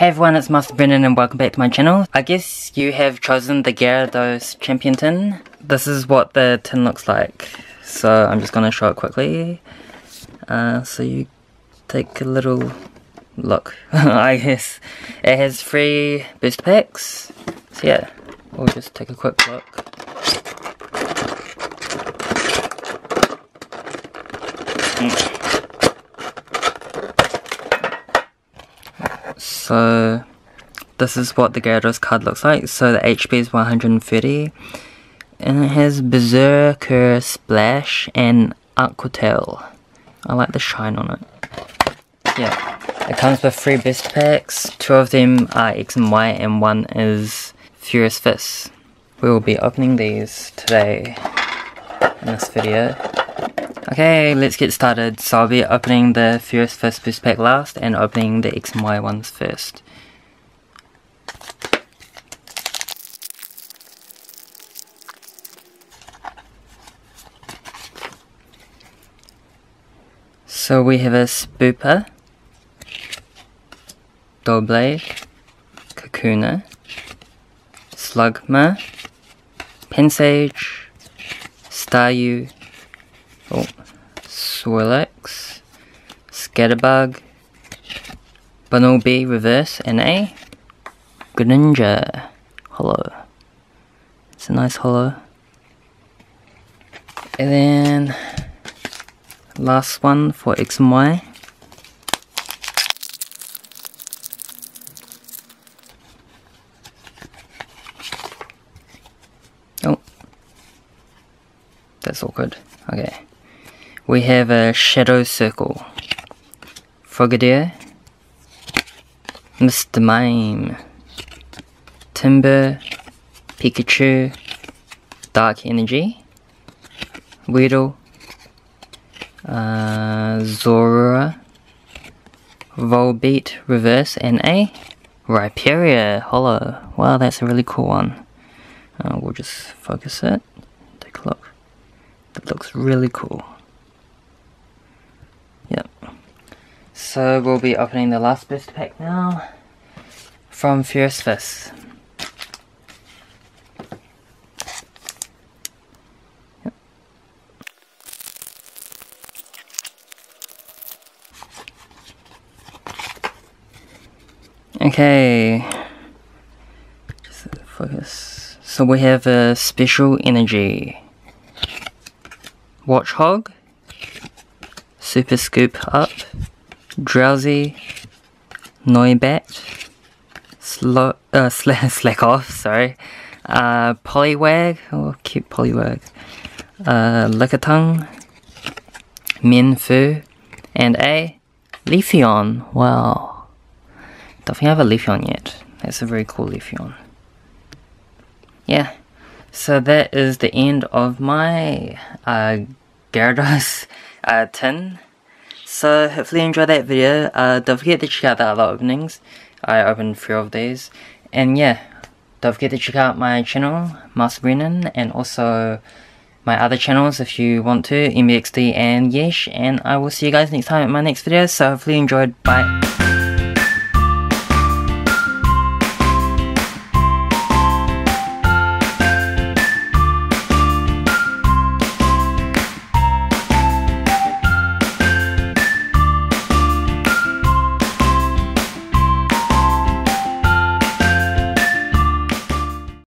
Hey everyone, it's Master Brendan and welcome back to my channel. I guess you have chosen the Gyarados Champion tin. This is what the tin looks like. So I'm just gonna show it quickly. Uh, so you take a little look, I guess. It has three booster packs. So yeah, we'll just take a quick look. Mm. So this is what the Gyarados card looks like. So the HP is 130 and it has Berserker Splash and Aqua Tail. I like the shine on it. Yeah, it comes with three best packs. Two of them are X and Y and one is Furious Fist. We will be opening these today in this video. Okay, let's get started. So I'll be opening the Furious Fist boost pack last and opening the X and Y ones first. So we have a Spooper, Doublade, Kakuna, Slugma, Pansage, Staryu, Swirlix, Scatterbug, Bunnelby Reverse, and a Greninja Holo. It's a nice holo. And then last one for X and Y. Oh, that's awkward. Okay. We have a Shadow Circle, Frogadier, Mr. Mime, Timburr, Pikachu, Dark Energy, Weedle, uh, Zorua, Volbeat Reverse, and a Rhyperior Holo. Wow, that's a really cool one. Uh, we'll just focus it. Take a look. That looks really cool. So we'll be opening the last booster pack now from Furious Fist. Okay. Just focus. So we have a special energy. Watchog. Super Scoop Up, Drowzee, Noibat, Slow, uh, sl Slack Off, sorry, uh, Poliwag, oh cute Poliwag, uh, Lickitung, Mienfoo, and a Leafeon. Wow, don't think I have a Leafeon yet. That's a very cool Leafeon. Yeah, so that is the end of my uh, Gyarados uh, tin. So hopefully you enjoyed that video. Uh, don't forget to check out the other openings. I opened three of these. And yeah, don't forget to check out my channel, Master Brendan, and also my other channels if you want to, MBXD and Yesh. And I will see you guys next time in my next video. So hopefully you enjoyed. Bye.